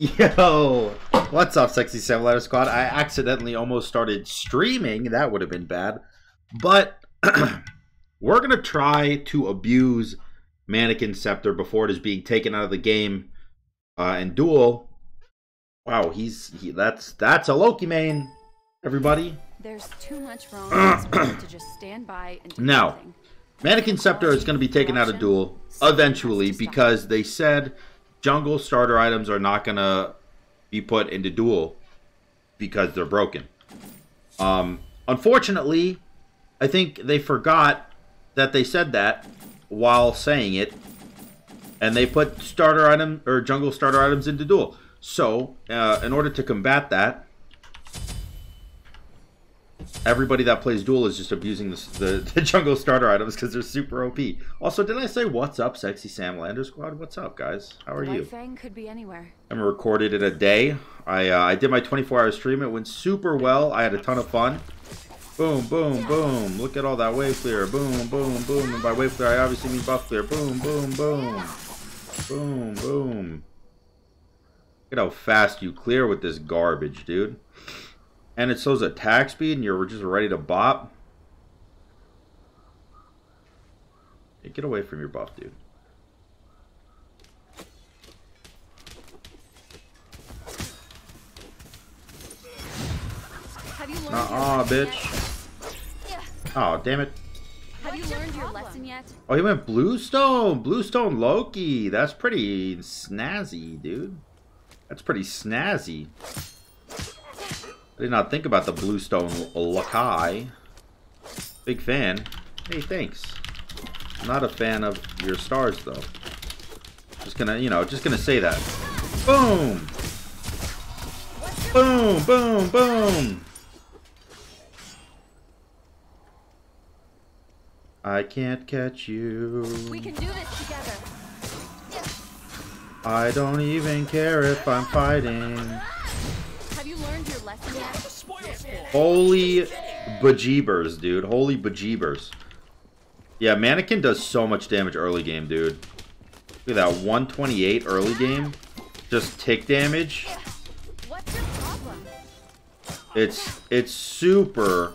Yo, what's up, Sexy seven letter Squad? I accidentally almost started streaming. That would have been bad. But we're going to try to abuse Manikin Scepter before it is being taken out of the game uh, and Duel. Wow, he's he, that's that's a Loki main, everybody. There's too much wrong to just stand by and do Now. Manikin Scepter is going to be taken out of Duel eventually because they said jungle starter items are not going to be put into Duel because they're broken. Um, unfortunately, I think they forgot that they said that while saying it, and they put starter item or jungle starter items into Duel. So, uh, in order to combat that, everybody that plays Duel is just abusing the, the, the jungle starter items because they're super OP. Also, did I say what's up, sexy Sam Lander Squad? What's up, guys? How are you? Fang could be anywhere. I'm recorded in a day. I uh, I did my 24 hour stream. It went super well. I had a ton of fun. Boom, boom, boom. Look at all that wave clear. Boom, boom, boom. And by wave clear, I obviously mean buff clear. Boom, boom, boom. Boom, boom. Look at how fast you clear with this garbage, dude. And it shows attack speed and you're just ready to bop. Hey, get away from your buff, dude. You learned Nuh-uh, bitch. Oh, damn it. Have you learned your lesson yet? Oh, he went Bluestone. Bluestone Loki. That's pretty snazzy, dude. That's pretty snazzy. I did not think about the Bluestone Loki. Big fan. Hey, thanks. I'm not a fan of your stars, though. Just gonna, you know, just gonna say that. Boom! Boom, boom, boom! I can't catch you. We can do this together. I don't even care if I'm fighting. Holy bejeebers, dude. Holy bejeebers. Yeah, Manikin does so much damage early game, dude. Look at that, 128 early game. Just tick damage. It's it's super.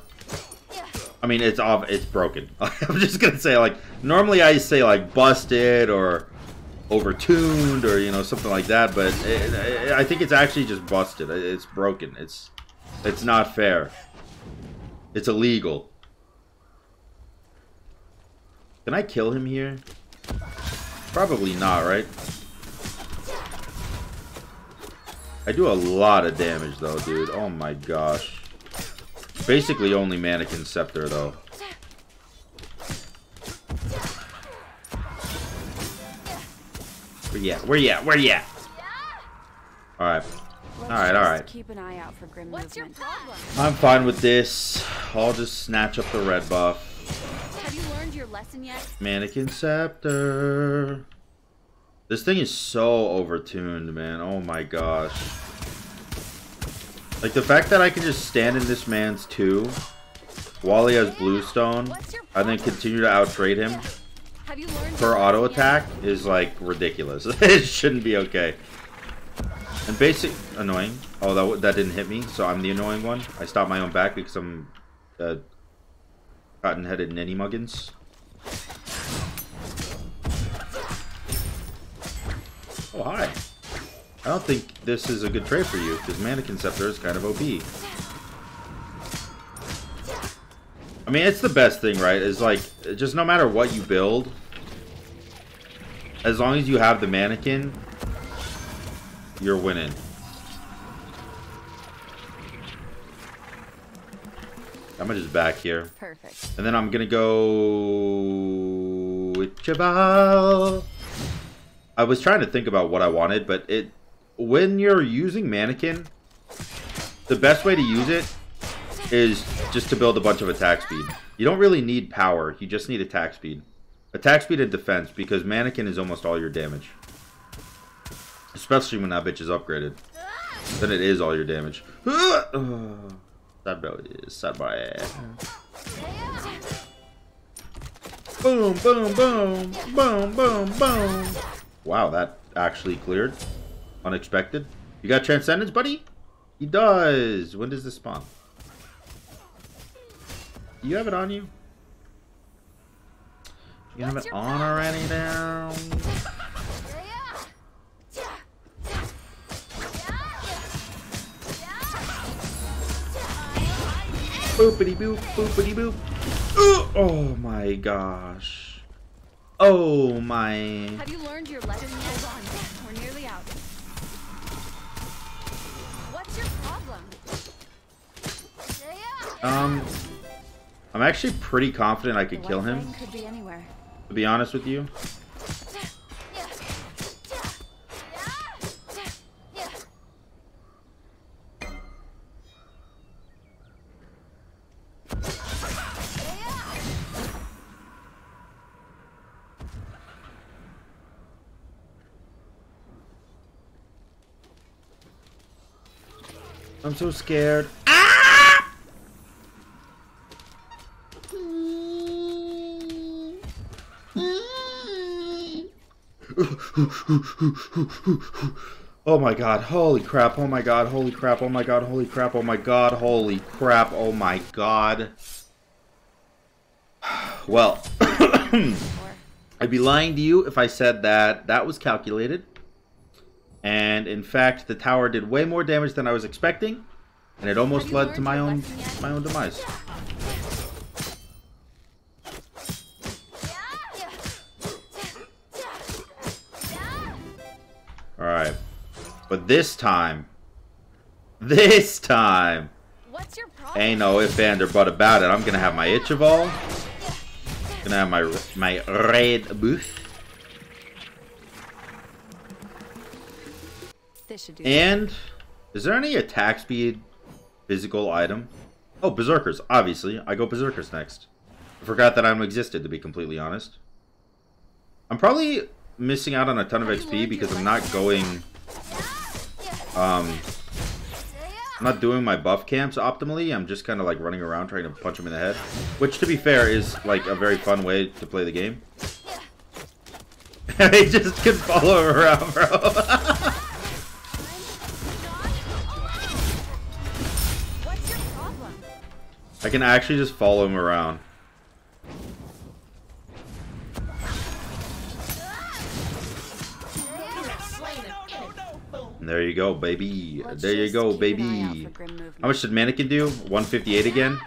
I mean, it's off. It's broken. I'm just gonna say like normally I say like busted or overtuned or you know something like that, but it, it, I think it's actually just busted. It's broken. It's it's not fair. It's illegal. Can I kill him here? Probably not, right? I do a lot of damage though, dude. Oh my gosh. Basically only Manikin Scepter though. Where you at? Where you at? Where you at? Alright. Let's Alright, just alright. Keep an eye out for grim What's your problem? I'm fine with this. I'll just snatch up the red buff. Have you learned your lesson yet? Manikin Scepter. This thing is so overtuned, man. Oh my gosh. Like the fact that I can just stand in this man's two while he has Bluestone and then continue to outtrade him Have you learned for auto attack is like ridiculous. it shouldn't be okay. And basic annoying. Oh, that that didn't hit me, so I'm the annoying one. I stopped my own back because I'm uh, cotton-headed ninny muggins. Oh hi. I don't think this is a good trade for you because Manikin Scepter is kind of OP. I mean, it's the best thing, right? Is like just no matter what you build, as long as you have the manikin, you're winning. I'm gonna just back here, Perfect. and then I'm gonna go with. I was trying to think about what I wanted, but it when you're using manikin, the best way to use it is just to build a bunch of attack speed. You don't really need power, you just need attack speed. Attack speed and defense, because manikin is almost all your damage. Especially when that bitch is upgraded. Then it is all your damage. Sad boy, sad boy. Boom, boom, boom, boom, boom, boom. Wow, that actually cleared. Unexpected. You got Transcendence, buddy? He does. When does this spawn? Do you have it on you? You have it on already now? Boopity boop, boopity boop. Ooh, Oh my gosh. Oh my. Have you learned your lesson yet? Hold on. We're nearly out. What's your problem? Um, I'm actually pretty confident I could kill him, Could be anywhere. to be honest with you. I'm so scared. Ah! Oh my god, holy crap, oh my god, holy crap, oh my god, holy crap, oh my god, holy crap, oh my god. Well, I'd be lying to you if I said that that was calculated. And in fact, the tower did way more damage than I was expecting, and it almost led to my own my own demise. All right. But this time, this time, ain't no if and or but about it. I'm gonna have my Ichaival. Gonna have my my red booth. Should do. And is there any attack speed physical item? Oh, berserkers. Obviously, I go berserkers next. I forgot that item existed. To be completely honest, I'm probably missing out on a ton of XP because I'm not going. Um, I'm not doing my buff camps optimally. I'm just kind of like running around trying to punch him in the head, which, to be fair, is like a very fun way to play the game. I just can follow him around, bro. can actually just follow him around. There you go, baby. Let's there you go, keep an eye out baby. for grim movement. How much did Manikin do? 158 again?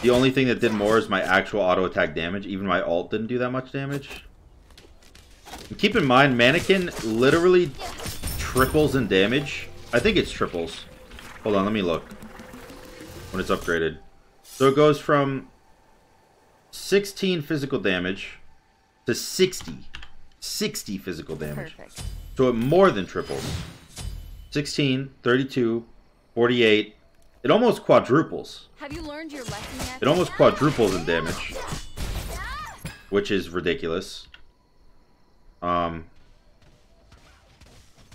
The only thing that did more is my actual auto attack damage. Even my alt didn't do that much damage. And keep in mind, Manikin literally triples in damage. I think it's triples. Hold on, let me look. When it's upgraded. So it goes from 16 physical damage to 60. 60 physical damage. Perfect. So it more than triples. 16, 32, 48. It almost quadruples. Have you learned your lesson yet? It almost quadruples in damage. Which is ridiculous. Um,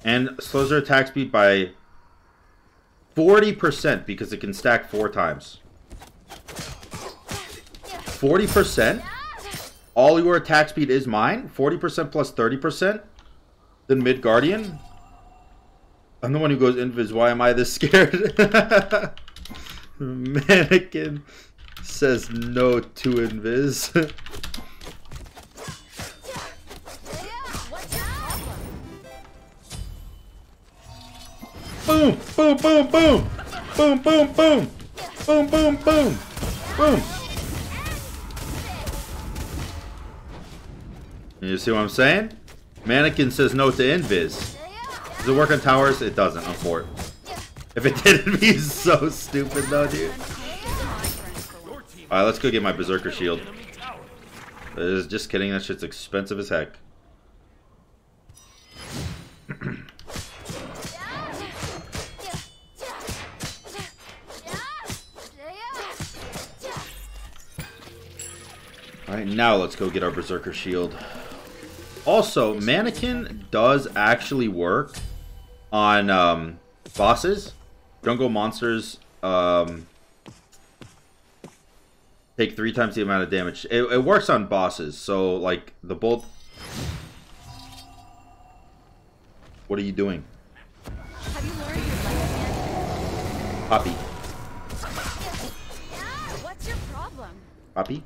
and slows their attack speed by 40% because it can stack four times. 40%? All your attack speed is mine? 40% plus 30%? Then Mid Guardian? I'm the one who goes invis. Why am I this scared? Manikin says no to invis. Boom, boom, boom, boom, boom, boom, boom, boom, boom, boom, boom. You see what I'm saying? Manikin says no to invis. Does it work on towers? It doesn't on fort. If it did, it'd be so stupid though, dude. Alright, let's go get my Berserker shield. Just kidding, that shit's expensive as heck. Alright, now let's go get our Berserker shield. Also, Manikin does actually work on um, bosses. Jungle monsters um, take three times the amount of damage. It, it works on bosses, so like the bolt. What are you doing? Have you Poppy. What's your problem? Poppy.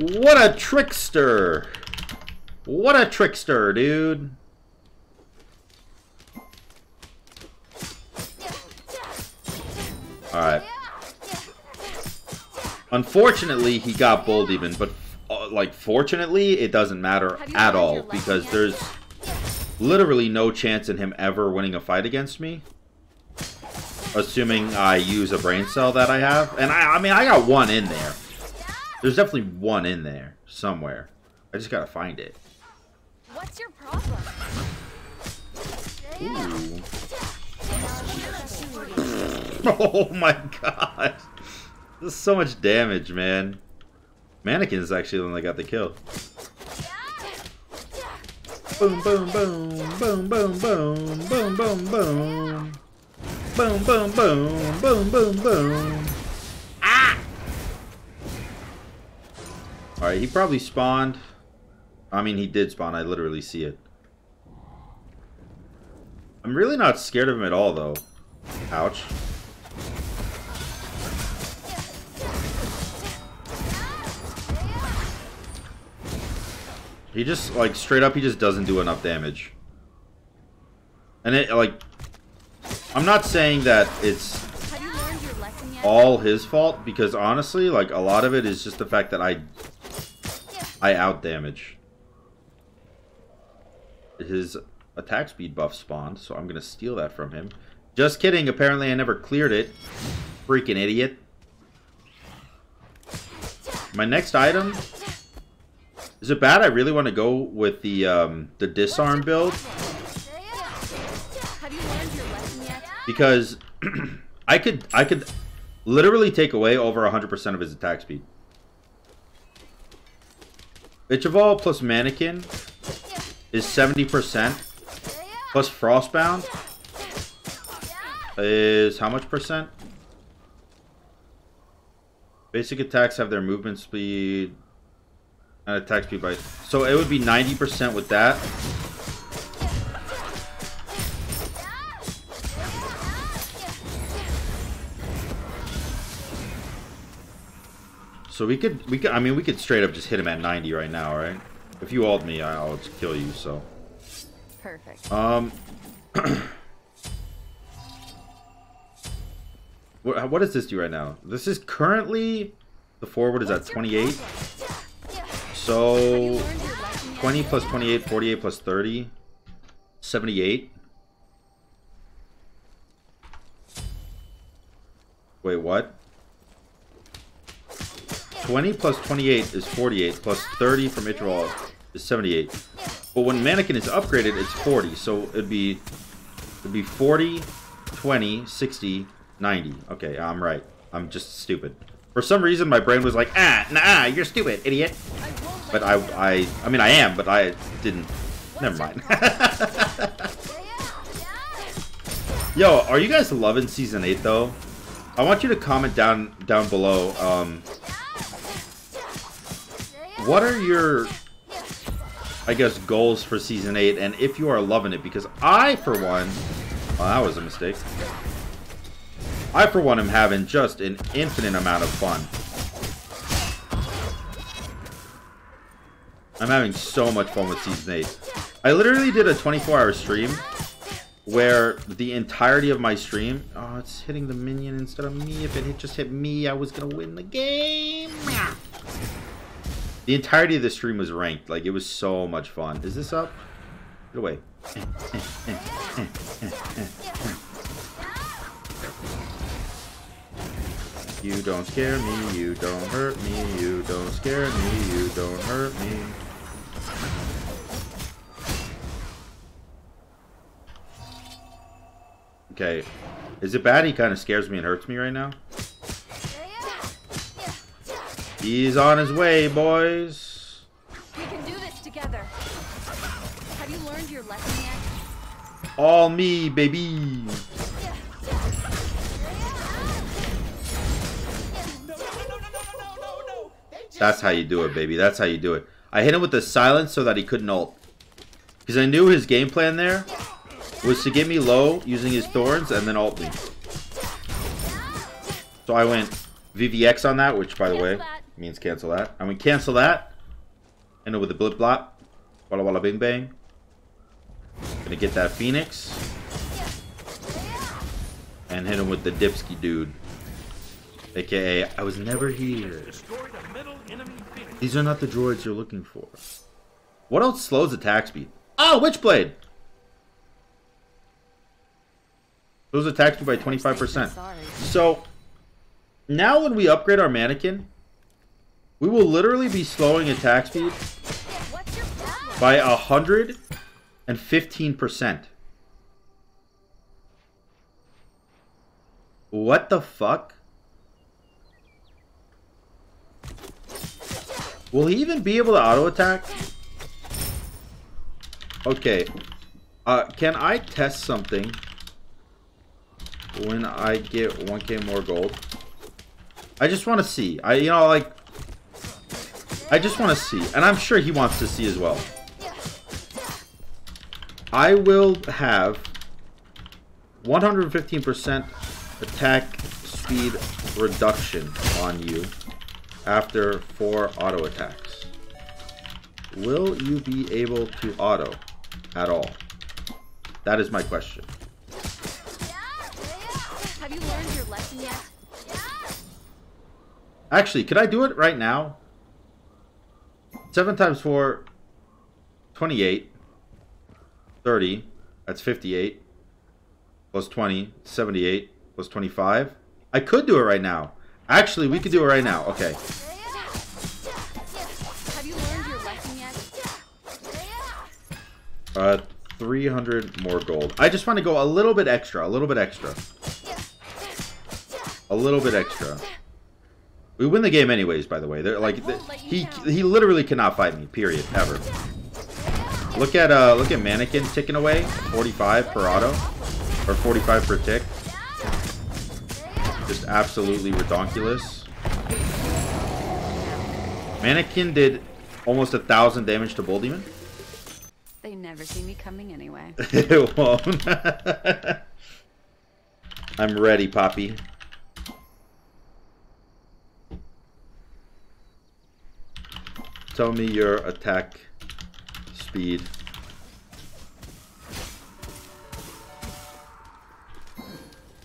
What a trickster! What a trickster, dude. Alright. Unfortunately, he got bowled even, but uh, like fortunately, it doesn't matter at all because there's literally no chance in him ever winning a fight against me. Assuming I use a brain cell that I have. And I, I mean, I got one in there. There's definitely one in there somewhere. I just gotta find it. What's your problem? Ooh. Oh my god. This so much damage, man. Manikin is actually the one that got the kill. Boom, boom, boom, boom, boom, boom, boom, boom, boom. Boom, boom, boom, boom, boom, boom. Alright, he probably spawned. I mean, he did spawn. I literally see it. I'm really not scared of him at all, though. Ouch. He just, like, straight up, he just doesn't do enough damage. And it, like, I'm not saying that it's Have you learned your lesson yet? all his fault, because honestly, like, a lot of it is just the fact that I, I out damage. His attack speed buff spawned, so I'm gonna steal that from him. Just kidding, apparently I never cleared it. Freaking idiot. My next item... Is it bad I really want to go with the, um, the disarm build? Because I could I could literally take away over 100% of his attack speed. Ichaival plus Manikin is 70%. Plus Frostbound is how much percent? Basic attacks have their movement speed and attack speed by... So it would be 90% with that. So we could, we could, I mean, we could straight up just hit him at 90 right now, right? If you ult me, I'll just kill you, so. Perfect. Um. what, what does this do right now? This is currently, the forward is at 28. So, Have you learned your lesson yet? 20 plus 28, 48 plus 30, 78. Wait, what? 20 plus 28 is 48, plus 30 from Ichaival is 78. But when Manikin is upgraded, it's 40, so it'd be it'd be 40, 20, 60, 90. Okay, I'm right. I'm just stupid. For some reason, my brain was like, ah, nah, you're stupid, idiot. But I, I, I mean, I am, but I didn't. Never mind. Yo, are you guys loving season eight though? I want you to comment down down below. Um, what are your, I guess, goals for season eight, and if you are loving it? Because I, for one, well, that was a mistake. I, for one, am having just an infinite amount of fun. I'm having so much fun with Season 8. I literally did a 24-hour stream where the entirety of my stream... Oh, it's hitting the minion instead of me. If it had just hit me, I was going to win the game. The entirety of the stream was ranked. Like, it was so much fun. Is this up? Get away. You don't scare me, you don't hurt me, you don't scare me, you don't hurt me. Okay. Is it bad he kind of scares me and hurts me right now? He's on his way, boys. We can do this together. Have you learned your lesson yet? All me, baby. That's how you do it, baby. That's how you do it. I hit him with the silence so that he couldn't ult. Because I knew his game plan there was to get me low using his thorns and then ult me. So I went VVX on that, which by the way means cancel that. I went cancel that. End it with a blip blop. Walla walla bing bang. Gonna get that Phoenix. And hit him with the Dipsky dude. AKA, I was never here. These are not the droids you're looking for. What else slows attack speed? Oh, Witchblade! Those attack speed by 25%. So, now when we upgrade our manikin, we will literally be slowing attack speed by 115%. What the fuck? Will he even be able to auto attack? Okay. Uh, can I test something when I get 1k more gold? I just want to see. I, you know, like, I just want to see. And I'm sure he wants to see as well. I will have 115% attack speed reduction on you after four auto attacks. Will you be able to auto at all? That is my question. Have you learned your lesson yet? Actually, could I do it right now? 7 times 4, 28. 30, that's 58. Plus 20, 78. Plus 25. I could do it right now. Actually, we could do it right now. Okay. Have you learned your lesson yet? Uh, 300 more gold. I just want to go a little bit extra. A little bit extra. A little bit extra. We win the game anyways, by the way. They're like the, he he literally cannot fight me. Period. Ever. Look at uh look at manikin ticking away. 45 per auto or 45 per tick. Just absolutely redonkulous. Manikin did almost a thousand damage to Bull Demon. They never see me coming anyway. it won't. I'm ready, Poppy. Tell me your attack speed.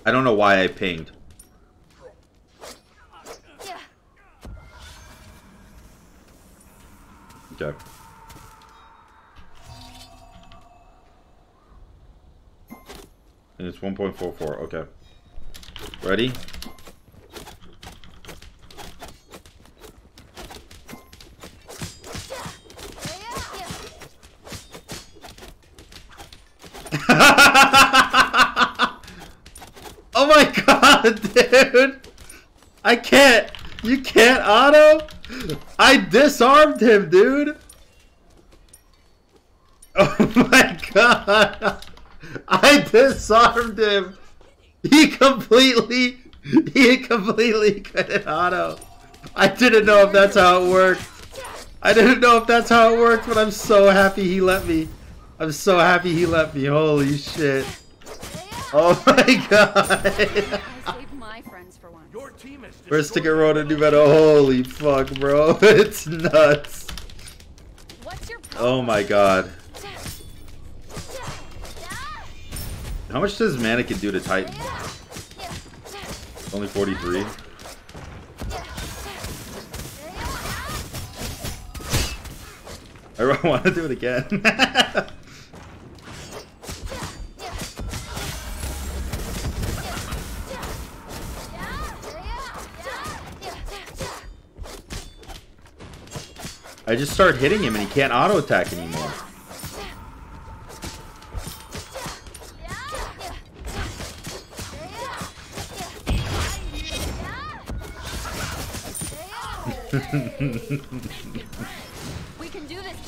I don't know why I pinged. Okay. And it's 1.44, okay. Ready? Oh my god, dude! I can't! You can't auto? I disarmed him, dude! Oh my god! I disarmed him! He completely, he completely couldn't auto. I didn't know if that's how it worked. I didn't know if that's how it worked, but I'm so happy he let me. I'm so happy he let me. Holy shit. Oh my god. I saved my friends for once. Your team has First ticket road in New Meadow. Holy fuck, bro. It's nuts. What's your Oh my god. How much does Manikin do to Titan? Only 43? I want to do it again. I just start hitting him and he can't auto attack anymore.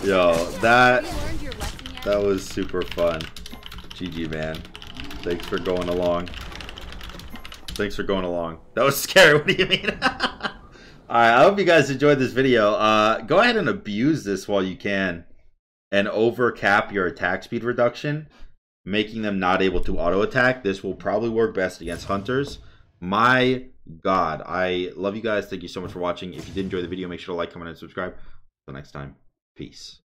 Yo, that? That was super fun. GG, man. Thanks for going along. Thanks for going along. That was scary. What do you mean? Alright, I hope you guys enjoyed this video. Uh, go ahead and abuse this while you can. And overcap your attack speed reduction. Making them not able to auto attack. This will probably work best against hunters. My God. I love you guys. Thank you so much for watching. If you did enjoy the video, make sure to like, comment, and subscribe. Until next time. Peace.